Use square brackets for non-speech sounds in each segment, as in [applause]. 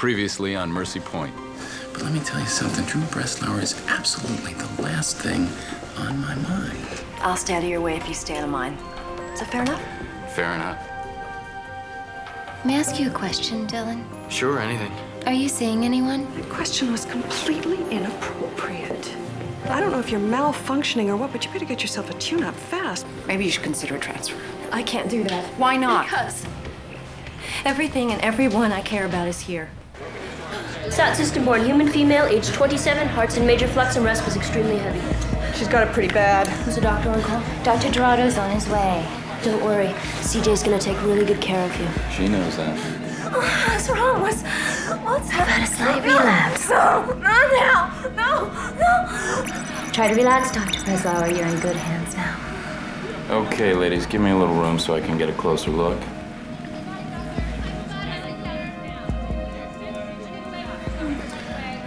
Previously on Mercy Point. But let me tell you something. Drew Breslauer is absolutely the last thing on my mind. I'll stay out of your way if you stay out of mine. Is that fair enough? Fair enough. May I ask you a question, Dylan? Sure, anything. Are you seeing anyone? That question was completely inappropriate. I don't know if you're malfunctioning or what, but you better get yourself a tune-up fast. Maybe you should consider a transfer. I can't do that. Why not? Because Everything and everyone I care about is here. Sat system born human female, age 27, hearts in major flux and rest was extremely heavy. she's got it pretty bad. Was a doctor on call? Dr. Jurado's on his way. Don't worry, CJ's gonna take really good care of you. She knows that. Oh, What's wrong? What's what's Had a slight relapse. No, not now. No, no. Try to relax, Dr. Breslauer. You're in good hands now. Okay, ladies, give me a little room so I can get a closer look.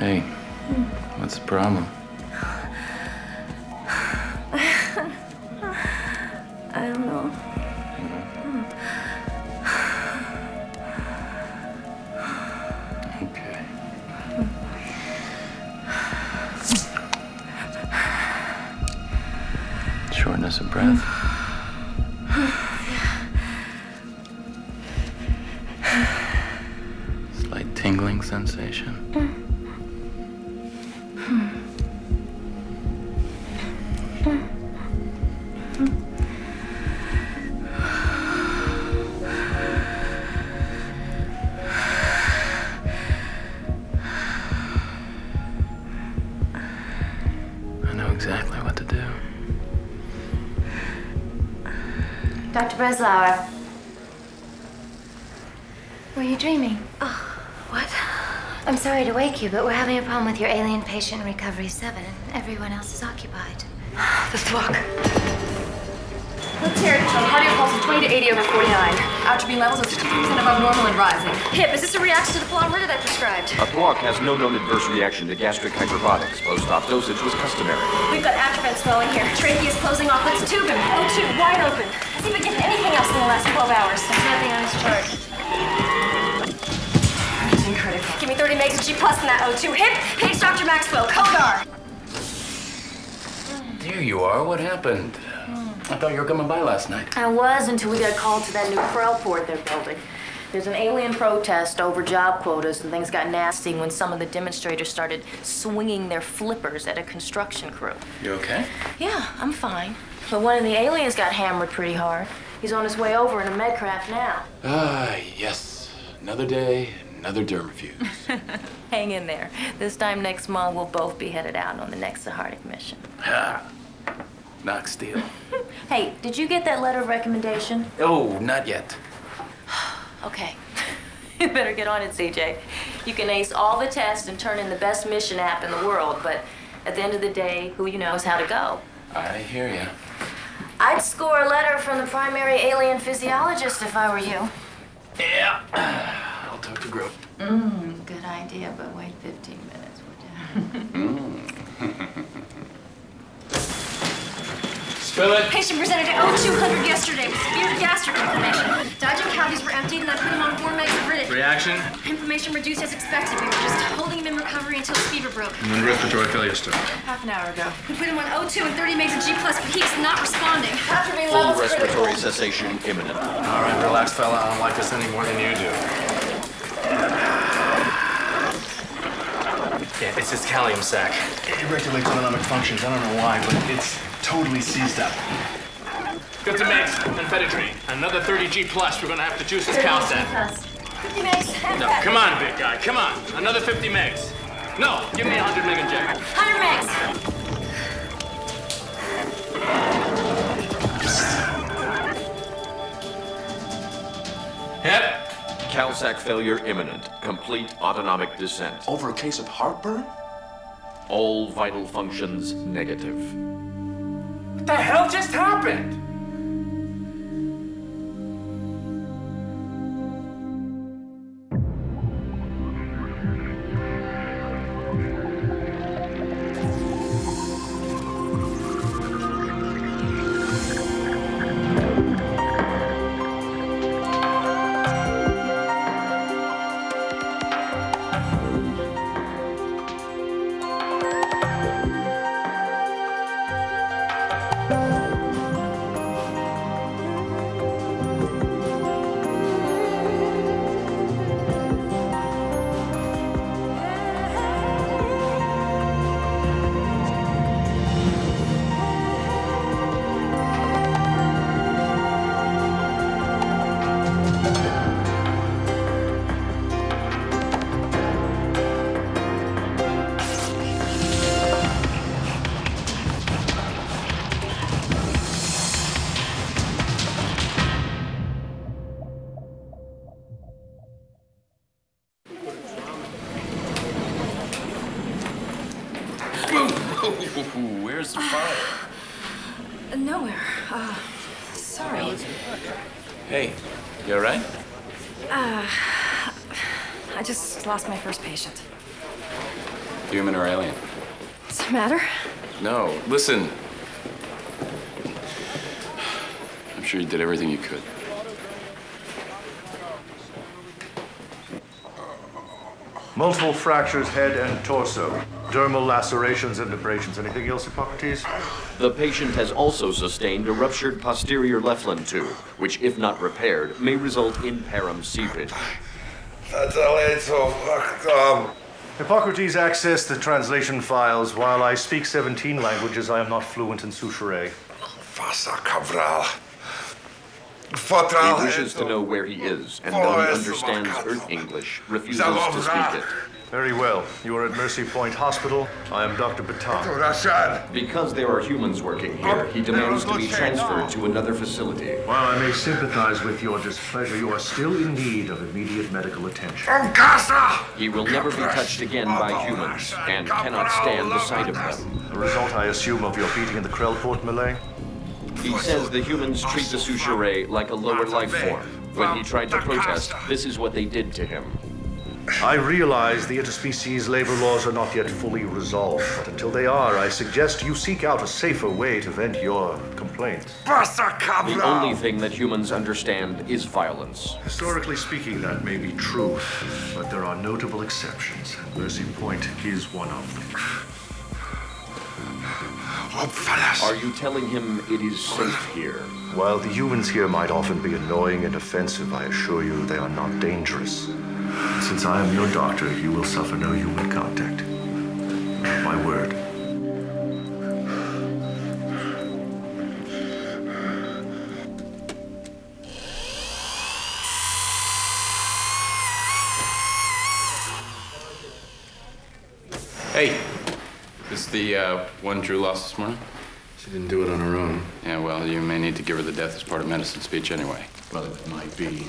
Hey, what's the problem? [sighs] I don't know. Okay. Shortness of breath. Slight tingling sensation. To wake you, but we're having a problem with your alien patient in Recovery 7, and everyone else is occupied. [sighs] This book. Let's hear it. Cardio pulse of 20 to 80 over 49. Atropine levels of 63% above normal and rising. Hip, is this a reaction to the philomena that I prescribed? A thwalk has no known adverse reaction to gastric hyperbarics. Post-op dosage was customary. We've got atropine swelling here. Trachea is closing off. Let's tube him. O2, wide open. Has he been getting anything else in the last 12 hours? There's nothing on his chart. Anything critical. Give me 30 megs of G plus in that O2. Hip, page Dr. Maxwell. Codar. There you are. What happened? I thought you were coming by last night. I was until we got called to that new Krell port they're building. There's an alien protest over job quotas, and things got nasty when some of the demonstrators started swinging their flippers at a construction crew. You okay? Yeah, I'm fine. But one of the aliens got hammered pretty hard. He's on his way over in a medcraft now. Ah, yes. Another day, another dermafuse. [laughs] Hang in there. This time next month, we'll both be headed out on the next Sahardic mission. ha! Knock steel. [laughs] Hey, did you get that letter of recommendation? Oh, not yet. [sighs] Okay. [laughs] you better get on it, CJ. You can ace all the tests and turn in the best mission app in the world, but at the end of the day, who you know knows how to go. I hear you. I'd score a letter from the primary alien physiologist if I were you. Yeah. I'll talk to Grote. Mmm, good idea, but wait 15 minutes, would [laughs] you? Spill it. Patient presented at O200 yesterday with severe gastric inflammation. Digestive cavities were emptied and I put him on 4 megs of Riddick. Reaction? Inflammation reduced as expected. We were just holding him in recovery until his fever broke. And then respiratory failure started. Half an hour ago. We put him on O2 and 30 megs of G+, plus, but he's not responding. Atropine Full levels critical. respiratory cessation imminent. All right, relax, fella. I don't like this any more than you do. Yeah, it's this calcium sac. It regulates autonomic functions. I don't know why, but it's totally seized up. 50 megs, amphetamine. Another 30 G plus. We're gonna have to juice this calcium. 50 megs. No, come on, big guy. Come on. Another 50 megs. No, give me a 100 meg injector. 100 megs. Hip. Calsac failure imminent. Complete autonomic descent. Over a case of heartburn? All vital functions negative. What the hell just happened? Where's the fire? [sighs] Nowhere. Uh, sorry. Hey, you all right? Uh, [sighs] I just lost my first patient. Human or alien? What's the matter? No, listen. I'm sure you did everything you could. Multiple fractures, head and torso. Dermal lacerations and abrasions. Anything else, Hippocrates? The patient has also sustained a ruptured posterior Leflin tube, which, if not repaired, may result in parum seepage. That's all it's um. Hippocrates accessed the translation files. While I speak 17 languages, I am not fluent in Souchere. Faça Cabral. He wishes to know where he is, and though he understands Earth English, refuses to speak it. Very well. You are at Mercy Point Hospital. I am Dr. Batung. Because there are humans working here, he demands to be transferred to another facility. While I may sympathize with your displeasure, you are still in need of immediate medical attention. He will never be touched again by humans, and cannot stand the sight of them. The result, I assume, of your beating in the Krellport melee? He says the humans treat the Souchere like a lower life form. When he tried to protest, this is what they did to him. I realize the interspecies labor laws are not yet fully resolved, but until they are, I suggest you seek out a safer way to vent your complaints. The only thing that humans understand is violence. Historically speaking, that may be true, but there are notable exceptions, and Mercy Point is one of them. Oh, are you telling him it is safe here? While the humans here might often be annoying and offensive, I assure you they are not dangerous. Since I am your doctor, you will suffer no human contact. My word. The uh, one Drew lost this morning? She didn't do it on her own. Yeah, well, you may need to give her the death as part of medicine speech anyway. Well, it might be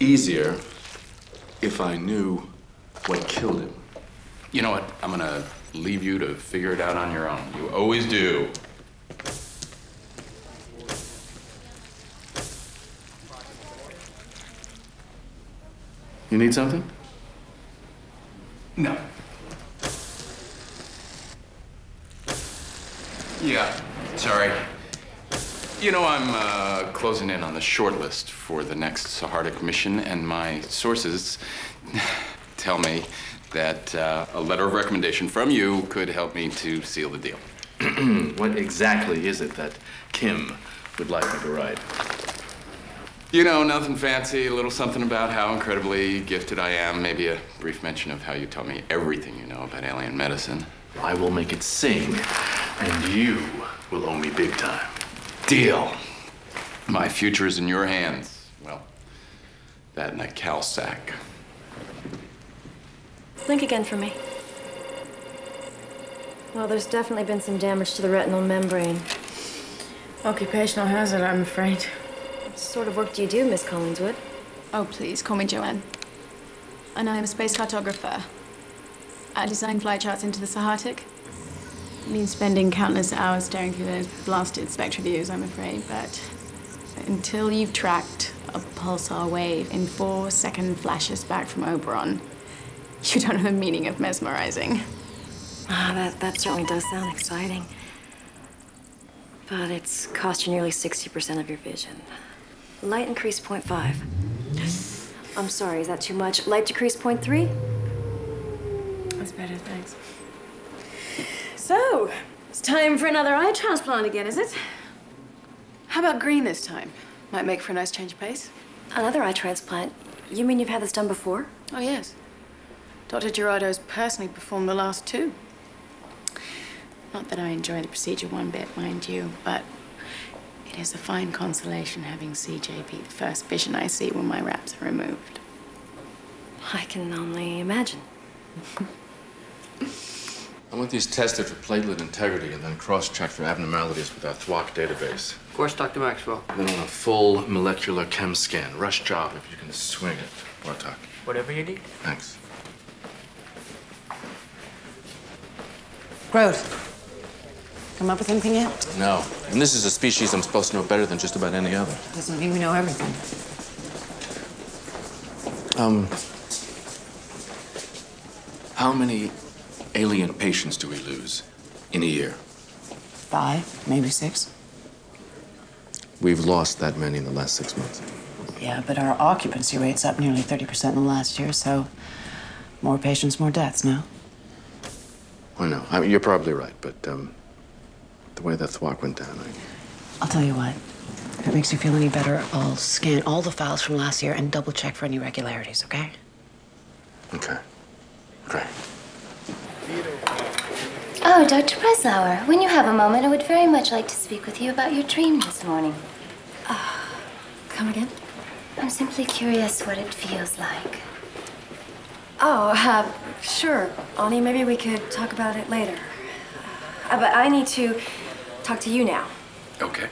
easier if I knew what killed him. You know what? I'm gonna leave you to figure it out on your own. You always do. You need something? No. Yeah, sorry. You know, I'm uh, closing in on the short list for the next Sahardic mission, and my sources [sighs] tell me that uh, a letter of recommendation from you could help me to seal the deal. [clears throat] what exactly is it that Kim would like me to write? You know, nothing fancy, a little something about how incredibly gifted I am, maybe a brief mention of how you taught me everything you know about alien medicine. I will make it sing, and you will owe me big time. Deal. My future is in your hands. Well, that and a cal sack. Blink again for me. Well, there's definitely been some damage to the retinal membrane. Occupational hazard, I'm afraid. What sort of work do you do, Miss Collingswood? Oh, please, call me Joanne. And I'm a space cartographer. I design flight charts into the Sahartic. Means spending countless hours staring through those blasted spectra views, I'm afraid, but until you've tracked a pulsar wave in four second flashes back from Oberon, [laughs] you don't know the meaning of mesmerizing. Ah, that, that certainly does sound exciting. But it's cost you nearly 60% of your vision. Light increase 0.5. I'm sorry, is that too much? Light decrease 0.3? That's better, thanks. So, it's time for another eye transplant again, is it? How about green this time? Might make for a nice change of pace. Another eye transplant? You mean you've had this done before? Oh, yes. Dr. Jurado's personally performed the last two. Not that I enjoy the procedure one bit, mind you, but it is a fine consolation having CJ be the first vision I see when my wraps are removed. I can only imagine. [laughs] I want these tested for platelet integrity and then cross-checked for abnormalities with our THWAC database. Of course, Dr. Maxwell. Then on a full molecular chem scan. Rush job if you can swing it, Bartok. Whatever you need. Thanks. Grote. Come up with anything yet? No. And this is a species I'm supposed to know better than just about any other. Doesn't mean we know everything. Um. How many alien patients do we lose in a year? Five, maybe six. We've lost that many in the last six months. Yeah, but our occupancy rate's up nearly 30% in the last year, so more patients, more deaths no? I know. I mean, you're probably right, but um, the way that thwak went down, I... I'll tell you what. If it makes you feel any better, I'll scan all the files from last year and double check for any irregularities, okay? Okay. Okay. Oh, Dr. Breslauer, when you have a moment, I would very much like to speak with you about your dream this morning. Come again? I'm simply curious what it feels like. Oh, uh, sure. Ani, maybe we could talk about it later. Uh, but I need to talk to you now. Okay.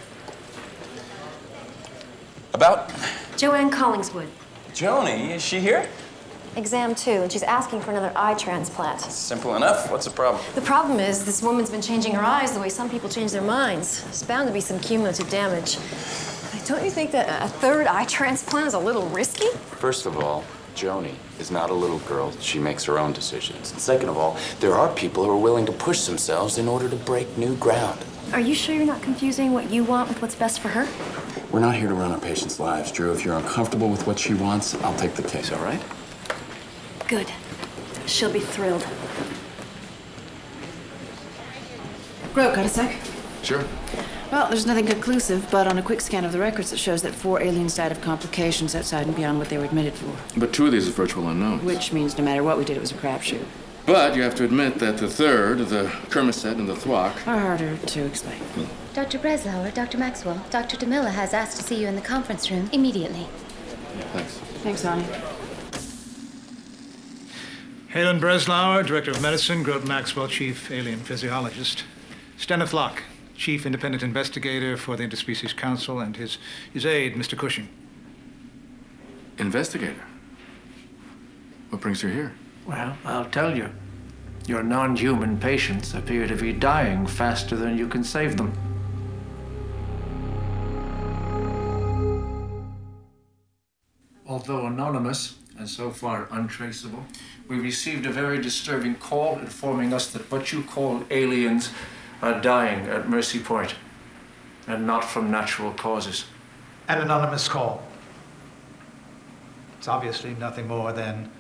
About? Joanne Collingswood. Joni, is she here? Exam two, and she's asking for another eye transplant. Simple enough. What's the problem? The problem is, this woman's been changing her eyes the way some people change their minds. There's bound to be some cumulative damage. Don't you think that a third eye transplant is a little risky? First of all, Joni is not a little girl. She makes her own decisions. And second of all, there are people who are willing to push themselves in order to break new ground. Are you sure you're not confusing what you want with what's best for her? We're not here to run our patients' lives, Drew. If you're uncomfortable with what she wants, I'll take the case, all right? Good. She'll be thrilled. Grote, got a sec? Sure. Well, there's nothing conclusive, but on a quick scan of the records, it shows that four aliens died of complications outside and beyond what they were admitted for. But two of these are virtual unknowns. Which means no matter what we did, it was a crapshoot. But you have to admit that the third, the Kermiset and the Thwak, Are harder to explain. Dr. Breslauer, Dr. Maxwell, Dr. DeMilla has asked to see you in the conference room immediately. Thanks. Thanks, Ani. Haylen Breslauer, Director of Medicine, Grote Maxwell, Chief Alien Physiologist. Steneth Locke, Chief Independent Investigator for the Interspecies Council, and his, his aide, Mr. Cushing. Investigator. What brings you here? Well, I'll tell you. Your non human patients appear to be dying faster than you can save them. Although anonymous and so far untraceable, we received a very disturbing call informing us that what you call aliens are dying at Mercy Point and not from natural causes. An anonymous call. It's obviously nothing more than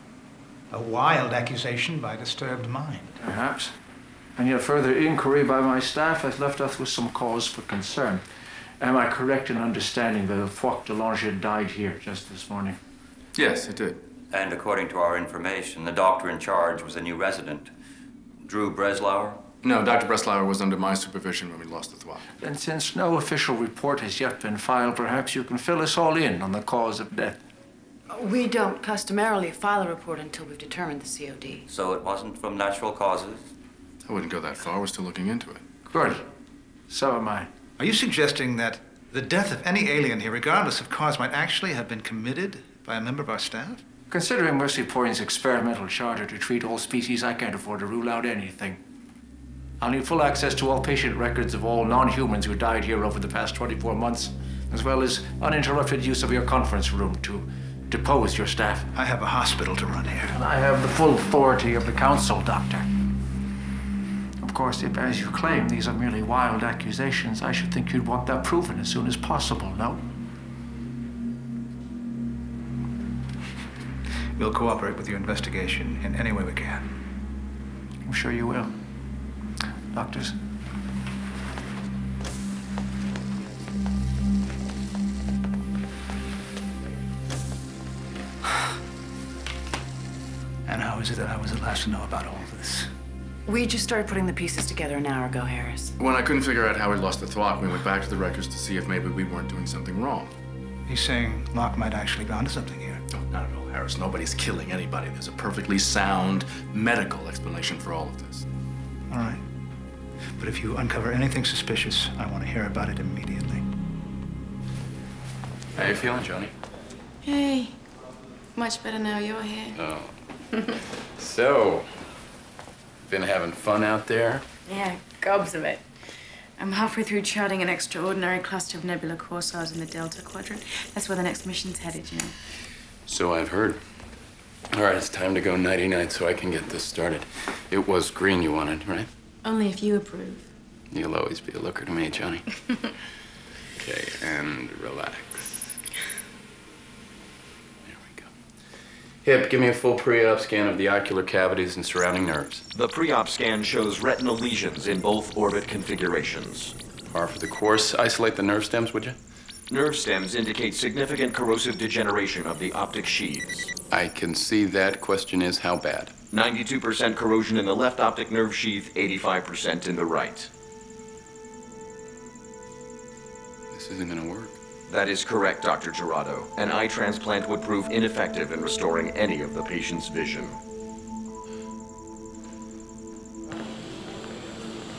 a wild accusation by a disturbed mind. Perhaps. And yet further inquiry by my staff has left us with some cause for concern. Am I correct in understanding that the Foc de Lange died here just this morning? Yes, it did. And according to our information, the doctor in charge was a new resident, Drew Breslauer. No, Dr. Breslauer was under my supervision when we lost the Thwak. And since no official report has yet been filed, perhaps you can fill us all in on the cause of death. We don't customarily file a report until we've determined the COD. So it wasn't from natural causes? I wouldn't go that far. We're still looking into it. Good. So am I. Are you suggesting that the death of any alien here, regardless of cause, might actually have been committed by a member of our staff? Considering Mercy Point's experimental charter to treat all species, I can't afford to rule out anything. I'll need full access to all patient records of all non humans who died here over the past 24 months, as well as uninterrupted use of your conference room to depose your staff. I have a hospital to run here. And I have the full authority of the council, Doctor. Of course, if, as you claim, these are merely wild accusations, I should think you'd want that proven as soon as possible, no? We'll cooperate with your investigation in any way we can. I'm sure you will. Doctors? [sighs] And how is it that I was the last to know about all of this? We just started putting the pieces together an hour ago, Harris. When I couldn't figure out how we lost the Thwak, we went back to the records to see if maybe we weren't doing something wrong. He's saying Locke might actually be onto something here. No, not at all, Harris. Nobody's killing anybody. There's a perfectly sound medical explanation for all of this. All right. But if you uncover anything suspicious, I want to hear about it immediately. How you feeling, Joni? Hey. Much better now you're here. Oh. [laughs] so, Been having fun out there? Yeah, gobs of it. I'm halfway through charting an extraordinary cluster of nebula quasars in the Delta Quadrant. That's where the next mission's headed, you know. So I've heard. All right, it's time to go nighty night so I can get this started. It was green you wanted, right? Only if you approve. You'll always be a looker to me, Joni. [laughs] okay, and relax. There we go. Hip, give me a full pre-op scan of the ocular cavities and surrounding nerves. The pre-op scan shows retinal lesions in both orbit configurations. Par for the course. Isolate the nerve stems, would you? Nerve stems indicate significant corrosive degeneration of the optic sheaths. I can see that. Question is, how bad? 92% corrosion in the left optic nerve sheath, 85% in the right. This isn't gonna work. That is correct, Dr. Jurado. An eye transplant would prove ineffective in restoring any of the patient's vision.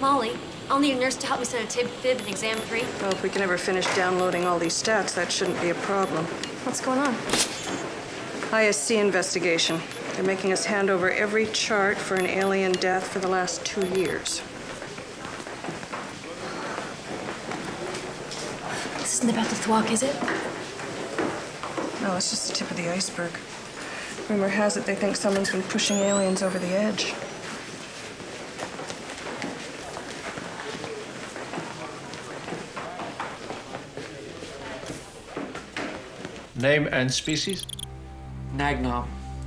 Molly, I'll need a nurse to help me set a tib fib in exam three. Well, if we can ever finish downloading all these stats, that shouldn't be a problem. What's going on? ISC investigation. They're making us hand over every chart for an alien death for the last two years. This isn't about the thwok, is it? No, it's just the tip of the iceberg. Rumor has it they think someone's been pushing aliens over the edge. Name and species? Nagnom.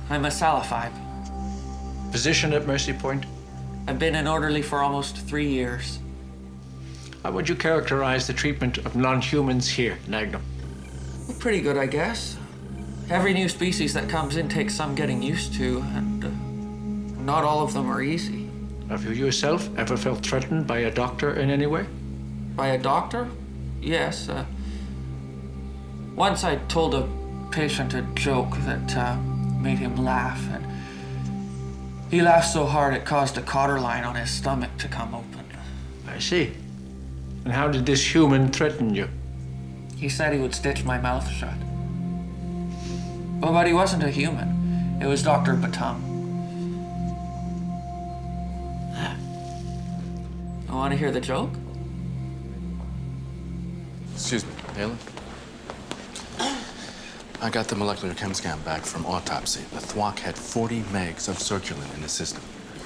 I'm a Salafide. Position at Mercy Point? I've been an orderly for almost three years. How would you characterize the treatment of non-humans here, Nagnom? Well, pretty good, I guess. Every new species that comes in takes some getting used to, and uh, not all of them are easy. Have you yourself ever felt threatened by a doctor in any way? By a doctor? Yes. Uh, once I told a patient a joke that uh, made him laugh, and he laughed so hard it caused a cotter line on his stomach to come open. I see. And how did this human threaten you? He said he would stitch my mouth shut. Well, but he wasn't a human. It was Dr. Batung. I want to hear the joke? Excuse me, Haylen? I got the molecular chem scan back from autopsy. The thwok had 40 megs of circulin in the system.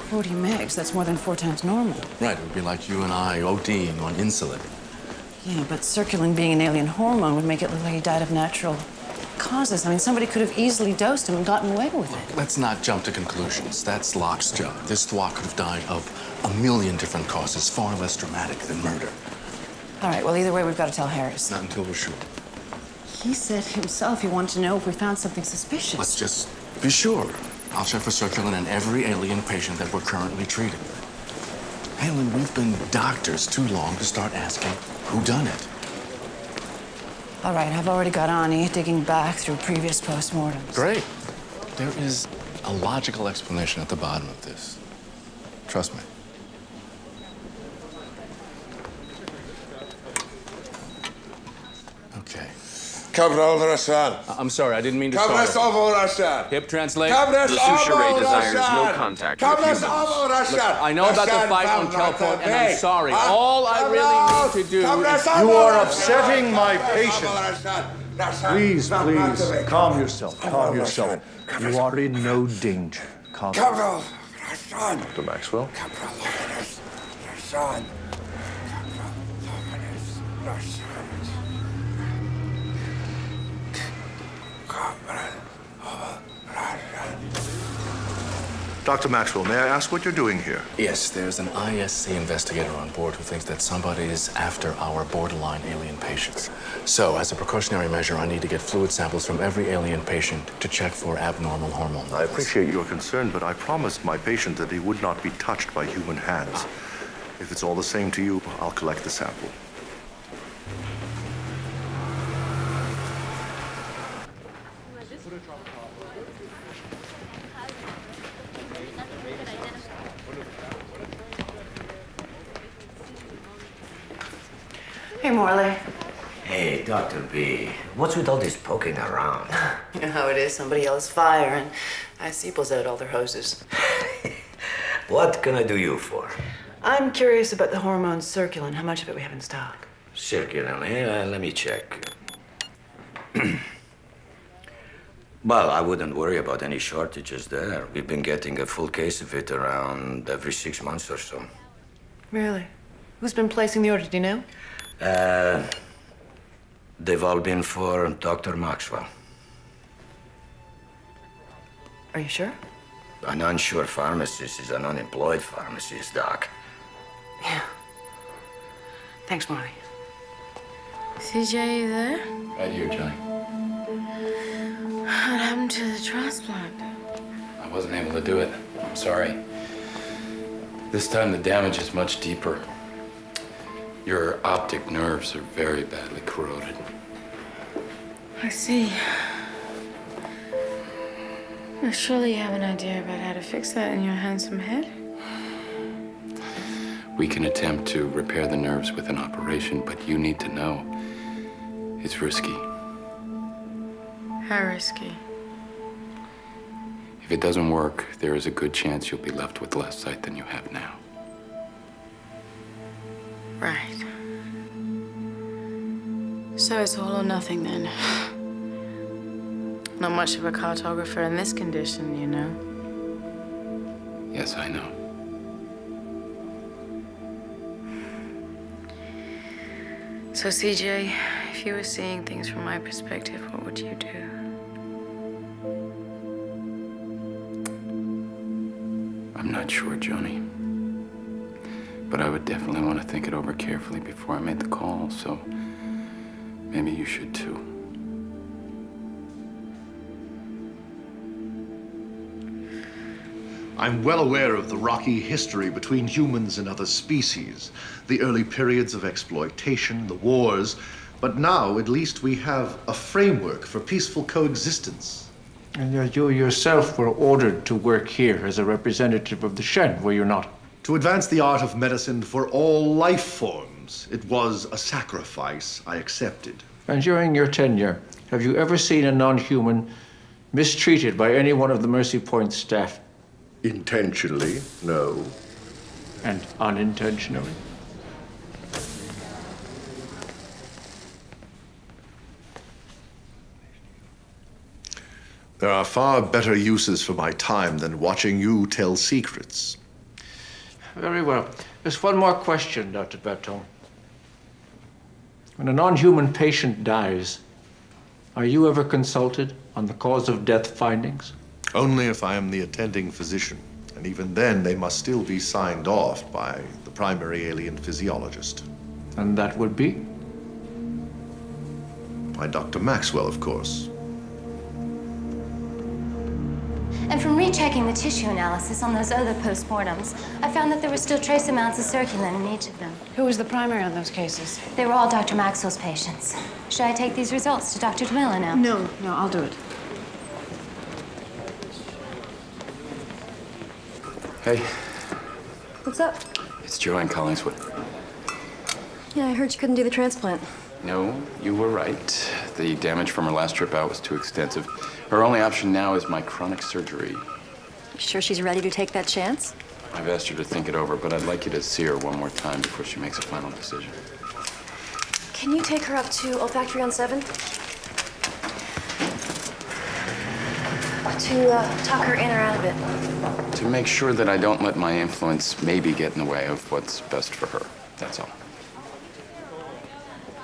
40 megs, that's more than four times normal. Right, it would be like you and I ODing on insulin. Yeah, but circulin being an alien hormone would make it look like he died of natural causes. I mean, somebody could have easily dosed him and gotten away with it. Let's not jump to conclusions. That's Locke's job. This thwok could have died of a million different causes, far less dramatic than murder. All right, well, either way, we've got to tell Harris. Not until we're sure. He said himself he wanted to know if we found something suspicious. Let's just be sure. I'll check for circulin in every alien patient that we're currently treating. Haylen, we've been doctors too long to start asking who done it. All right, I've already got Ani digging back through previous postmortems. Great. There is a logical explanation at the bottom of this. Trust me. Okay. Cabral Rashan. I'm sorry, I didn't mean to Cabras startle. Ovo Rashan. Hip translate. Cabras The Souchere Ovo desires no Rashan. contact with Cabras humans. Ovo Rashan. Look, I know about the Rashan fight on found Kelport, and I'm sorry. Huh? All I really need to do Cabras is... You are upsetting my Cabras patient. Ovo Rashan. Rashan Please, found not the please, calm yourself. Calm yourself. You are in no danger. Calm Cabral Rashan. Dr. Maxwell? Cabral Rashan. Cabral Rashan. Dr. Maxwell, may I ask what you're doing here? Yes, there's an ISC investigator on board who thinks that somebody is after our borderline alien patients. So, as a precautionary measure, I need to get fluid samples from every alien patient to check for abnormal hormone I appreciate your concern, but I promised my patient that he would not be touched by human hands. If it's all the same to you, I'll collect the sample. Hey, Morley. Hey, Dr. B, what's with all this poking around? You know how it is. Somebody yells fire, and IC pulls out all their hoses. [laughs] What can I do you for? I'm curious about the hormone Circulin, how much of it we have in stock. Circulin, eh? Uh, let me check. [clears throat] well, I wouldn't worry about any shortages there. We've been getting a full case of it around every six months or so. Really? Who's been placing the order, do you know? Uh, they've all been for Dr. Maxwell. Are you sure? An unsure pharmacist is an unemployed pharmacist, Doc. Yeah. Thanks, Marley. CJ, you there? Right here, Joni. What happened to the transplant? I wasn't able to do it. I'm sorry. This time the damage is much deeper. Your optic nerves are very badly corroded. I see. Well, surely you have an idea about how to fix that in your handsome head? We can attempt to repair the nerves with an operation, but you need to know it's risky. How risky? If it doesn't work, there is a good chance you'll be left with less sight than you have now. Right. So it's all or nothing then. Not much of a cartographer in this condition, you know. Yes, I know. So, CJ, if you were seeing things from my perspective, what would you do? I'm not sure, Joni. But I would definitely want to think it over carefully before I made the call, so maybe you should too. I'm well aware of the rocky history between humans and other species, the early periods of exploitation, the wars, but now at least we have a framework for peaceful coexistence. And yet you yourself were ordered to work here as a representative of the Shen, were you not? To advance the art of medicine for all life forms, it was a sacrifice I accepted. And during your tenure, have you ever seen a non human mistreated by any one of the Mercy Point staff? Intentionally, no. And unintentionally? There are far better uses for my time than watching you tell secrets. Very well. Just one more question, Dr. Berton. When a non human patient dies, are you ever consulted on the cause of death findings? Only if I am the attending physician. And even then, they must still be signed off by the primary alien physiologist. And that would be? By Dr. Maxwell, of course. And from rechecking the tissue analysis on those other postmortems, I found that there were still trace amounts of circulin in each of them. Who was the primary on those cases? They were all Dr. Maxwell's patients. Should I take these results to Dr. DeMilla now? No, no, I'll do it. Hey, What's up? it's Joanne Collingswood. Yeah, I heard you couldn't do the transplant. No, you were right. The damage from her last trip out was too extensive. Her only option now is microsurgery. You sure she's ready to take that chance? I've asked her to think it over, but I'd like you to see her one more time before she makes a final decision. Can you take her up to olfactory on 7? To uh, talk her in or out of it. To make sure that I don't let my influence maybe get in the way of what's best for her. That's all.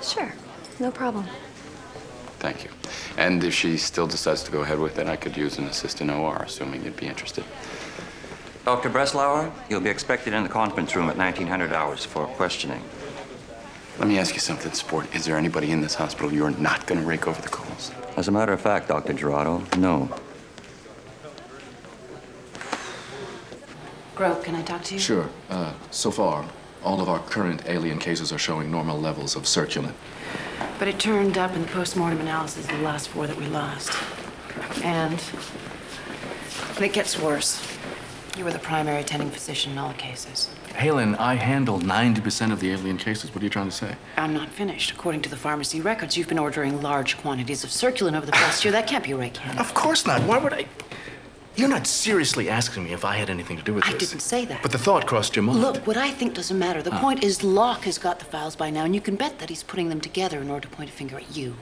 Sure, no problem. Thank you. And if she still decides to go ahead with it, I could use an assistant OR, assuming you'd be interested. Dr. Breslauer, you'll be expected in the conference room at 1900 hours for questioning. Let me ask you something, Sport. Is there anybody in this hospital you're not going to rake over the coals? As a matter of fact, Dr. Jurado, no. Grote, can I talk to you? Sure. Uh, so far, all of our current alien cases are showing normal levels of circulin. But it turned up in the postmortem analysis of the last four that we lost. And and it gets worse. You were the primary attending physician in all the cases. Haylen, I handled 90% of the alien cases. What are you trying to say? I'm not finished. According to the pharmacy records, you've been ordering large quantities of circulin over the past year. That can't be right, can it? Of course not. Why would I? You're not seriously asking me if I had anything to do with I this. I didn't say that. But the thought crossed your mind. Look, what I think doesn't matter. The Huh. point is, Locke has got the files by now, and you can bet that he's putting them together in order to point a finger at you.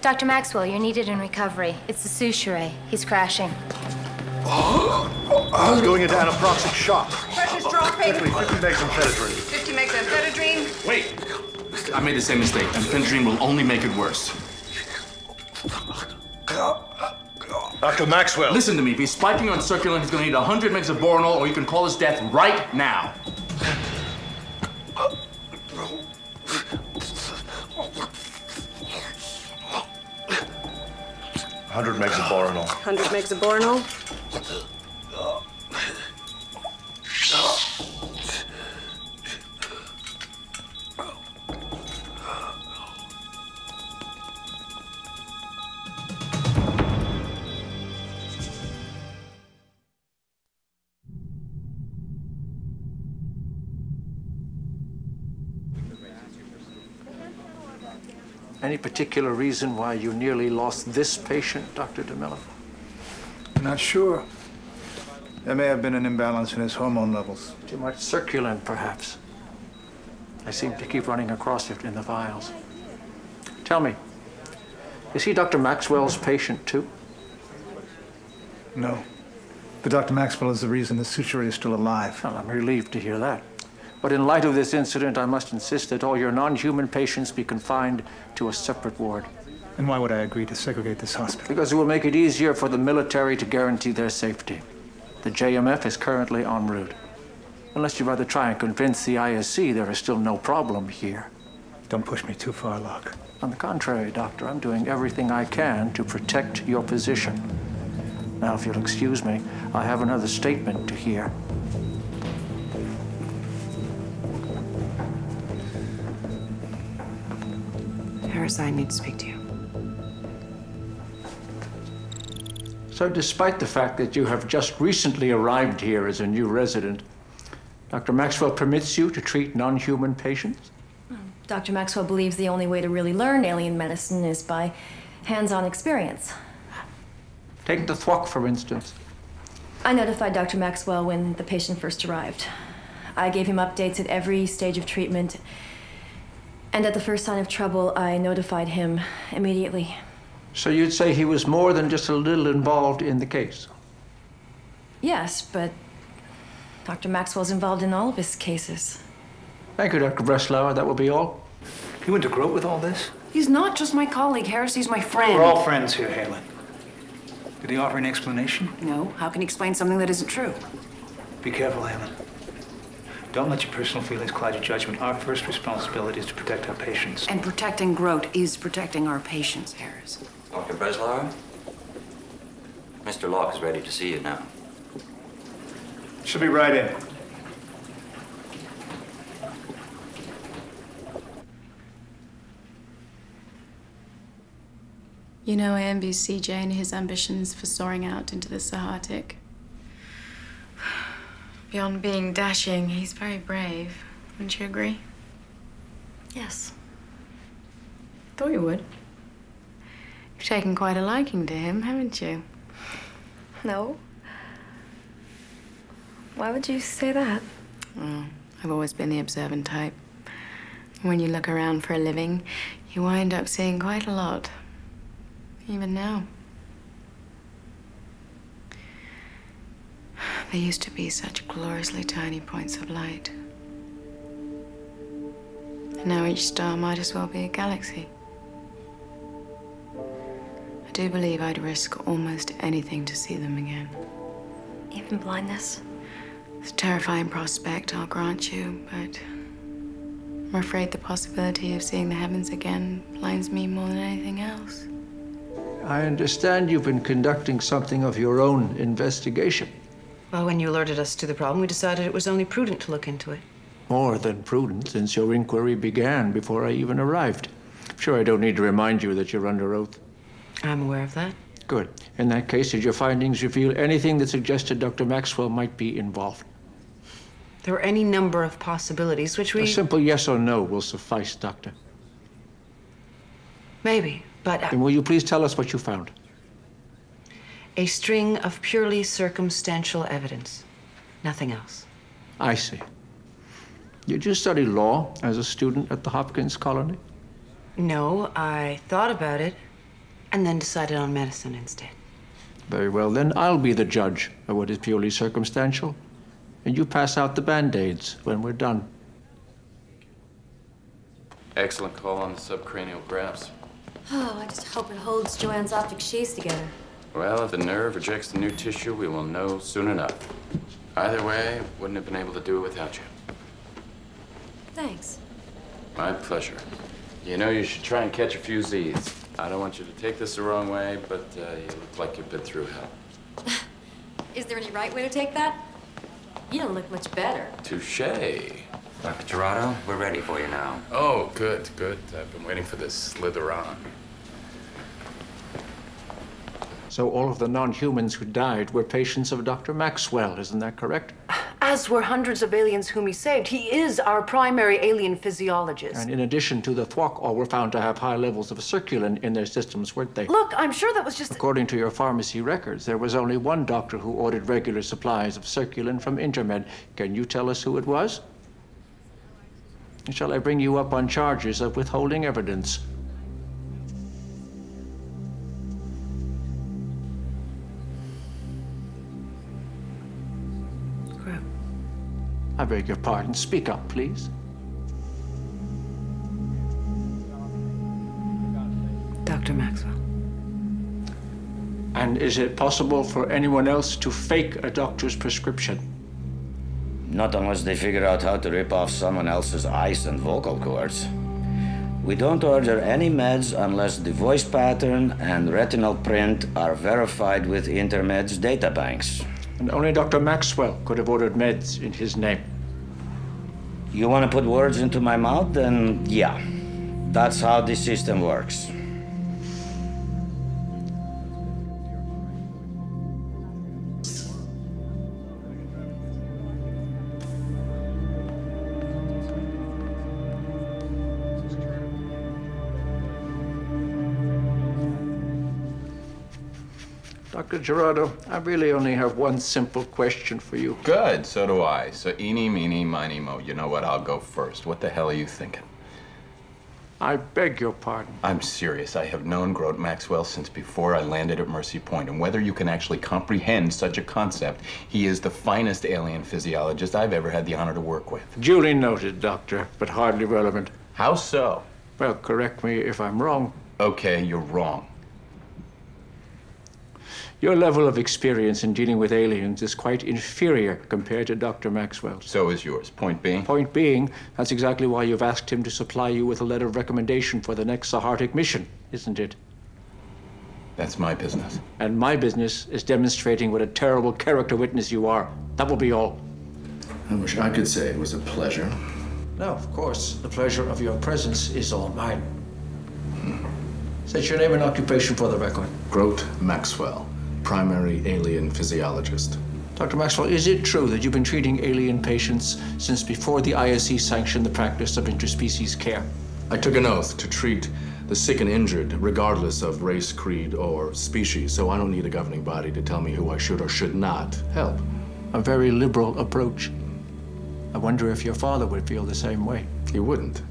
Dr. Maxwell, you're needed in recovery. It's the Souchere. He's crashing. [gasps] I was going into anaproxic shock. Pressure's dropping. 50, 50 megs amphetamine. 50 megs amphetamine. Wait! I made the same mistake, and Fendrine will only make it worse. Dr. Maxwell. Listen to me. If he's spiking on circulin, he's going to need 100 megs of Boronol, or you can call his death right now. Hundred megs of Boronol. 100 megs of Boronol. Any particular reason why you nearly lost this patient, Dr. DeMilla? Not sure. There may have been an imbalance in his hormone levels. Too much circulin, perhaps. I seem to keep running across it in the files. Tell me, is he Dr. Maxwell's patient too? No. But Dr. Maxwell is the reason the Souchere is still alive. Well, I'm relieved to hear that. But in light of this incident, I must insist that all your non-human patients be confined to a separate ward. And why would I agree to segregate this hospital? Because it will make it easier for the military to guarantee their safety. The JMF is currently en route. Unless you'd rather try and convince the ISC there is still no problem here. Don't push me too far, Locke. On the contrary, Doctor, I'm doing everything I can to protect your position. Now, if you'll excuse me, I have another statement to hear. Harris, I need to speak to you. So, despite the fact that you have just recently arrived here as a new resident, Dr. Maxwell permits you to treat non-human patients? Dr. Maxwell believes the only way to really learn alien medicine is by hands on experience. Take the Thwok, for instance. I notified Dr. Maxwell when the patient first arrived. I gave him updates at every stage of treatment. And at the first sign of trouble, I notified him immediately. So you'd say he was more than just a little involved in the case? Yes, but Dr. Maxwell's involved in all of his cases. Thank you, Dr. Breslauer. That will be all. You went to Grote with all this? He's not just my colleague, Harris. He's my friend. We're all friends here, Haylen. Did he offer an explanation? No. How can he explain something that isn't true? Be careful, Haylen. Don't let your personal feelings cloud your judgment. Our first responsibility is to protect our patients. And protecting Grote is protecting our patients, Harris. Dr. Breslauer? Mr. Locke is ready to see you now. She'll be right in. You know, I envy CJ and his ambitions for soaring out into the Sahartic. Beyond being dashing, he's very brave. Wouldn't you agree? Yes. Thought you would. You've taken quite a liking to him, haven't you? No. Why would you say that? Oh, I've always been the observant type. When you look around for a living, you wind up seeing quite a lot. Even now. There used to be such gloriously tiny points of light. And now each star might as well be a galaxy. I do believe I'd risk almost anything to see them again. Even blindness? It's a terrifying prospect, I'll grant you, but I'm afraid the possibility of seeing the heavens again blinds me more than anything else. I understand you've been conducting something of your own investigation. Well, when you alerted us to the problem, we decided it was only prudent to look into it. More than prudent, since your inquiry began before I even arrived. Sure, I don't need to remind you that you're under oath. I'm aware of that. Good. In that case, did your findings reveal anything that suggested Dr. Maxwell might be involved? There were any number of possibilities, which we. A simple yes or no will suffice, Doctor. Maybe, but. uh, Then will you please tell us what you found? A string of purely circumstantial evidence. Nothing else. I see. Did you study law as a student at the Hopkins Colony? No, I thought about it and then decided on medicine instead. Very well, then I'll be the judge of what is purely circumstantial. And you pass out the band aids when we're done. Excellent call on the subcranial grafts. Oh, I just hope it holds Joanne's optic sheaths together. Well, if the nerve rejects the new tissue, we will know soon enough. Either way, wouldn't have been able to do it without you. Thanks. My pleasure. You know, you should try and catch a few Z's. I don't want you to take this the wrong way, but uh, you look like you've been through hell. [laughs] Is there any right way to take that? You don't look much better. Touche. Dr. Jurado, we're ready for you now. Oh, good, good. I've been waiting for this slither on. So all of the non-humans who died were patients of Dr. Maxwell, isn't that correct? As were hundreds of aliens whom he saved. He is our primary alien physiologist. And in addition to the thwok, all were found to have high levels of circulin in their systems, weren't they? Look, I'm sure that was just. According to your pharmacy records, there was only one doctor who ordered regular supplies of circulin from Intermed. Can you tell us who it was? Shall I bring you up on charges of withholding evidence? I beg your pardon. Speak up, please. Dr. Maxwell. And is it possible for anyone else to fake a doctor's prescription? Not unless they figure out how to rip off someone else's eyes and vocal cords. We don't order any meds unless the voice pattern and retinal print are verified with Intermed's databanks. And only Dr. Maxwell could have ordered meds in his name. You want to put words into my mouth? Then yeah. That's how the system works. Dr. Jurado, I really only have one simple question for you. Good, so do I. So eeny, meeny, miny, mo. You know what? I'll go first. What the hell are you thinking? I beg your pardon. I'm serious. I have known Grote Maxwell since before I landed at Mercy Point, and whether you can actually comprehend such a concept, he is the finest alien physiologist I've ever had the honor to work with. Duly noted, Doctor, but hardly relevant. How so? Well, correct me if I'm wrong. Okay, you're wrong. Your level of experience in dealing with aliens is quite inferior compared to Dr. Maxwell's. So is yours. Point being? Point being, that's exactly why you've asked him to supply you with a letter of recommendation for the next Sahartic mission, isn't it? That's my business. And my business is demonstrating what a terrible character witness you are. That will be all. I wish I could say it was a pleasure. No, of course. The pleasure of your presence is all mine. State your name and occupation for the record. Grote Maxwell, primary alien physiologist. Dr. Maxwell, is it true that you've been treating alien patients since before the ISE sanctioned the practice of interspecies care? I took an oath to treat the sick and injured, regardless of race, creed, or species, so I don't need a governing body to tell me who I should or should not help. A very liberal approach. I wonder if your father would feel the same way. He wouldn't.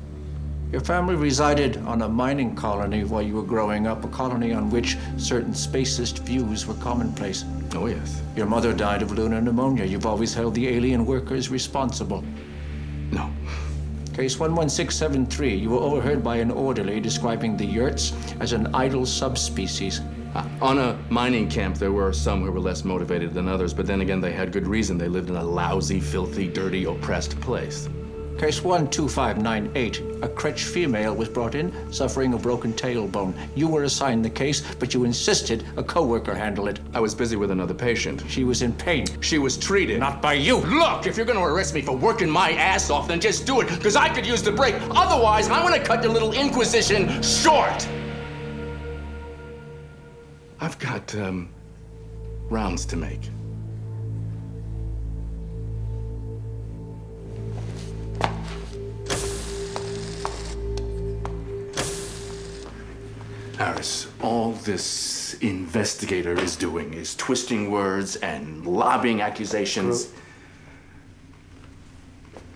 Your family resided on a mining colony while you were growing up, a colony on which certain spacist views were commonplace. Oh, yes. Your mother died of lunar pneumonia. You've always held the alien workers responsible. No. Case 11673, you were overheard by an orderly describing the yurts as an idle subspecies. Uh, on a mining camp, there were some who were less motivated than others, but then again, they had good reason. They lived in a lousy, filthy, dirty, oppressed place. Case 12598. A Kretsch female was brought in, suffering a broken tailbone. You were assigned the case, but you insisted a co-worker handle it. I was busy with another patient. She was in pain. She was treated. Not by you. Look, if you're gonna arrest me for working my ass off, then just do it, because I could use the break. Otherwise, I'm gonna cut your little inquisition short. I've got, um, rounds to make. This investigator is doing is twisting words and lobbying accusations.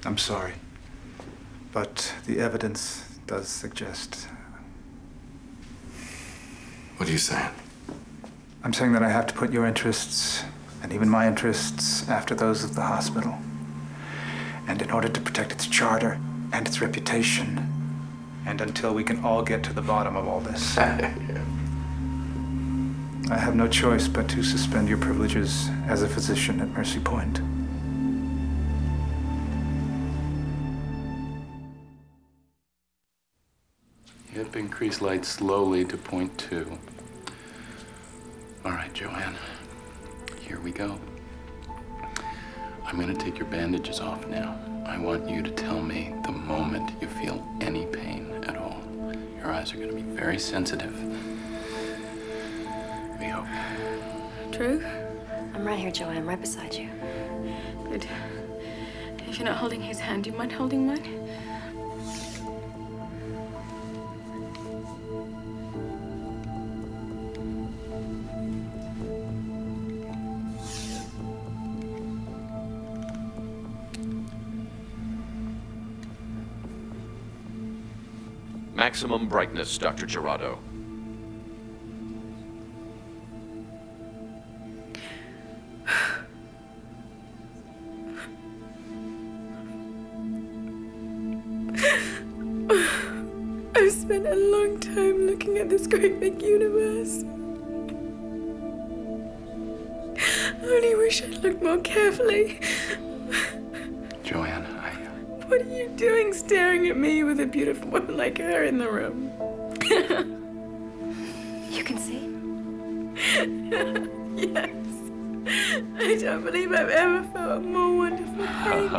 I'm sorry. But the evidence does suggest. What are you saying? I'm saying that I have to put your interests, and even my interests, after those of the hospital. And in order to protect its charter and its reputation, and until we can all get to the bottom of all this, [laughs] I have no choice but to suspend your privileges as a physician at Mercy Point. Yep, increase light slowly to point two. All right, Joanne. Here we go. I'm gonna take your bandages off now. I want you to tell me the moment you feel any pain at all. Your eyes are gonna be very sensitive. We hope. Drew? I'm right here, Joanne. I'm right beside you. Good. If you're not holding his hand, do you mind holding mine? Maximum brightness, Dr. Jurado. Beautiful woman like her in the room? [laughs] You can see? [laughs] yes. I don't believe I've ever felt a more wonderful pain.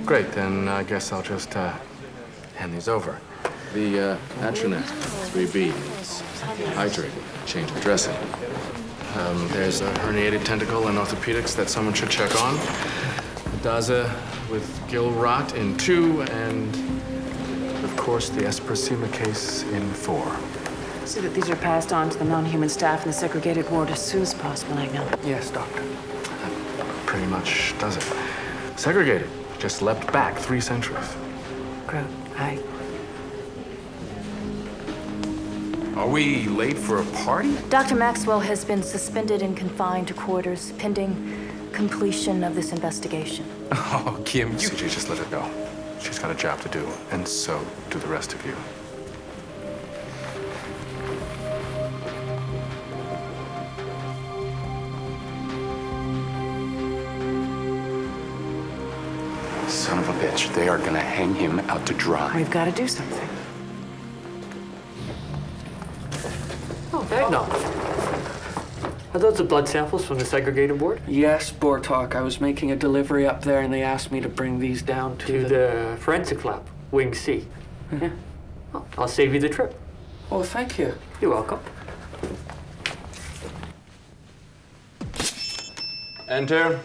[laughs] Great, then I guess I'll just uh, hand these over. The uh, Atronet 3B needs hydrated, change of dressing. Um, there's a herniated tentacle in orthopedics that someone should check on. Daza with gill rot in two, and of course the Espersema case in four. See that these are passed on to the non-human staff in the segregated ward as soon as possible, Agnew. Yes, doctor. That Pretty much does it. Segregated, just leapt back three centuries. Grote, I. Are we late for a party? Dr. Maxwell has been suspended and confined to quarters pending completion of this investigation. [laughs] Oh, Kim, you... CJ, just let her go. She's got a job to do, and so do the rest of you. Son of a bitch, they are gonna hang him out to dry. We've got to do something. Agno. Are those the blood samples from the segregated ward? Yes, Bortok. I was making a delivery up there and they asked me to bring these down to, To the forensic lab, Wing C. Yeah. Well, I'll save you the trip. Oh, thank you. You're welcome. Enter.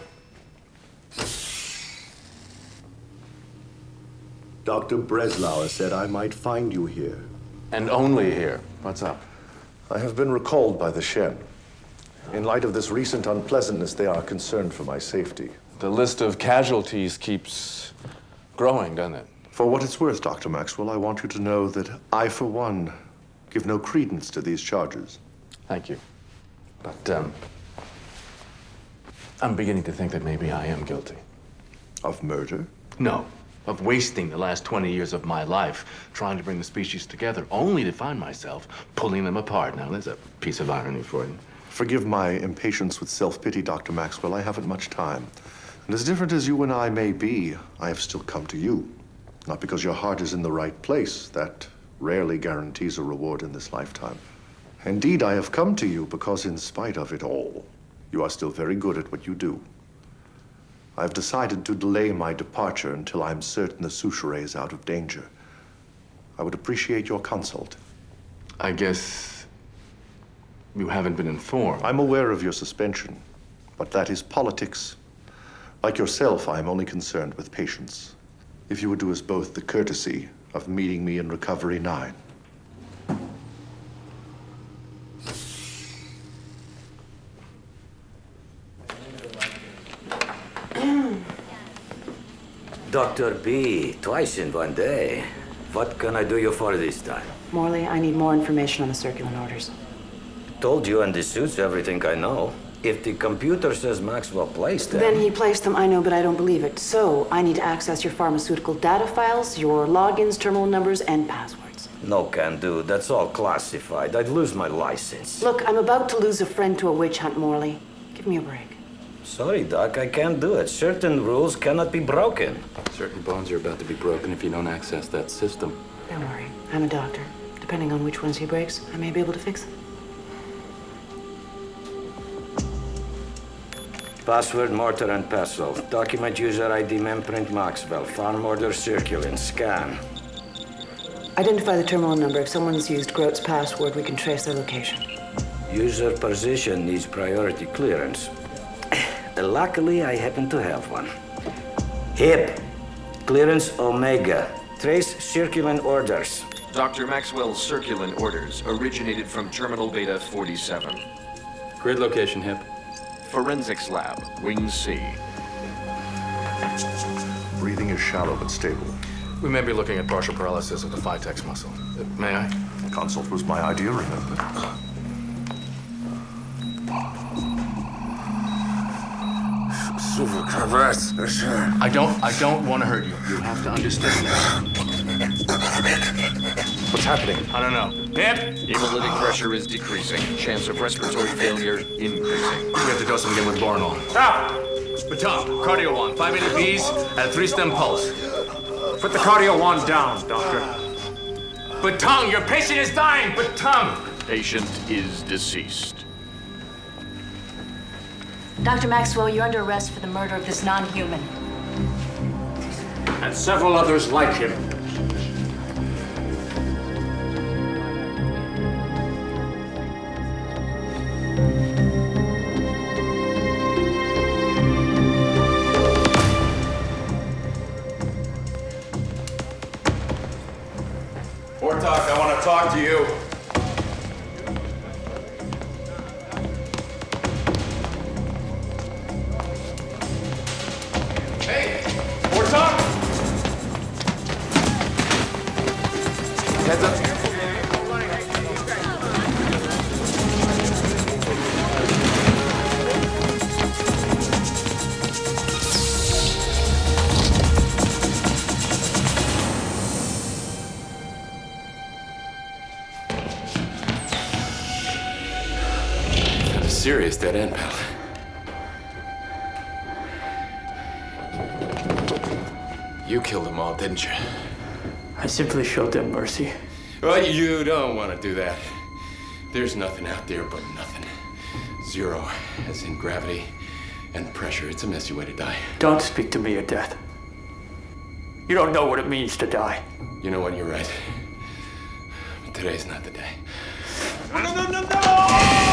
Dr. Breslauer said I might find you here. And only here. What's up? I have been recalled by the Shen. In light of this recent unpleasantness, they are concerned for my safety. The list of casualties keeps growing, doesn't it? For what it's worth, Dr. Maxwell, I want you to know that I, for one, give no credence to these charges. Thank you. But, um, I'm beginning to think that maybe I am guilty. Of murder? No, of wasting the last 20 years of my life trying to bring the species together, only to find myself pulling them apart. Now, there's a piece of irony for you. Forgive my impatience with self pity, Dr. Maxwell. I haven't much time. And as different as you and I may be, I have still come to you. Not because your heart is in the right place. That rarely guarantees a reward in this lifetime. Indeed, I have come to you because, in spite of it all, you are still very good at what you do. I've decided to delay my departure until I'm certain the Souchere is out of danger. I would appreciate your consult. I guess you haven't been informed. I'm aware of your suspension, but that is politics. Like yourself, I am only concerned with patients. If you would do us both the courtesy of meeting me in Recovery 9. Dr. B, twice in one day. What can I do you for this time? Morley, I need more information on the circulin orders. Told you and this suits everything I know. If the computer says Maxwell placed them... Then he placed them, I know, but I don't believe it. So I need to access your pharmaceutical data files, your logins, terminal numbers, and passwords. No can do. That's all classified. I'd lose my license. Look, I'm about to lose a friend to a witch hunt, Morley. Give me a break. Sorry, Doc, I can't do it. Certain rules cannot be broken. Certain bones are about to be broken if you don't access that system. Don't worry, I'm a doctor. Depending on which ones he breaks, I may be able to fix them. Password, mortar, and pestle. Document user ID, memprint, Maxwell. Farm order, circulin. Scan. Identify the terminal number. If someone's used Grote's password, we can trace their location. User position needs priority clearance. Luckily, I happen to have one. HIP. Clearance Omega. Trace circulin orders. Dr. Maxwell's circulin orders originated from Terminal Beta 47. Grid location, HIP. Forensics Lab, Wing C. Breathing is shallow but stable. We may be looking at partial paralysis of the phytex muscle. May I? Consult was my idea, remember? I don't. I don't want to hurt you. You have to understand that. What's happening? I don't know. Hip. Hemolytic pressure is decreasing. Chance of respiratory failure increasing. We have to dose him again with Boronol. Stop! Batung, cardio one. Five minute B's at a three stem pulse. Put the cardio wand down, doctor. Batung, your patient is dying. Batung. Patient is deceased. Dr. Maxwell, you're under arrest for the murder of this non-human. And several others like him. Ortok, I want to talk to you. Dead end, pal. You killed them all, didn't you? I simply showed them mercy. Well, you don't want to do that. There's nothing out there but nothing. Zero, as in gravity and pressure. It's a messy way to die. Don't speak to me of death. You don't know what it means to die. You know what? You're right. But today's not the day. Thank you.